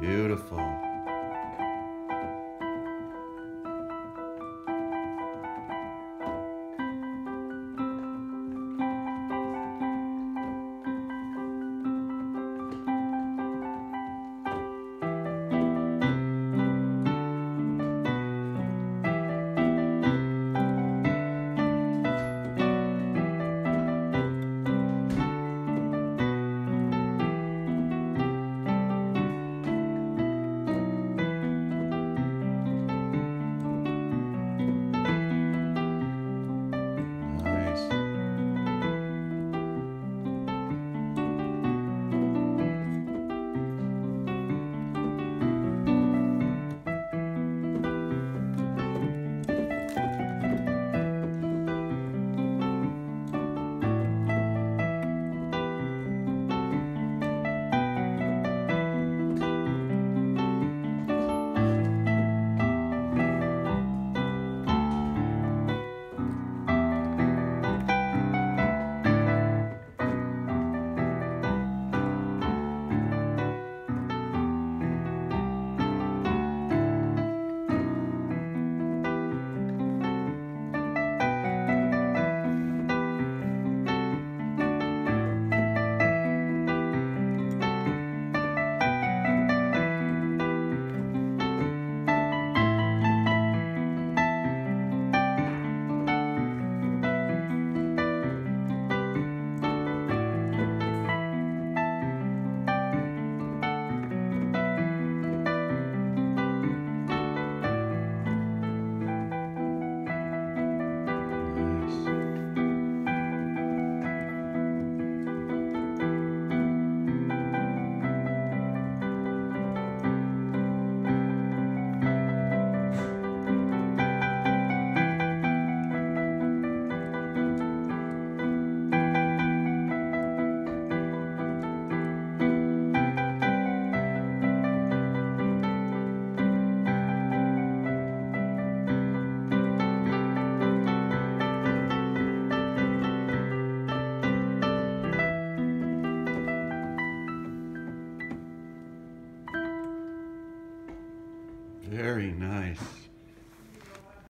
Beautiful. Very nice.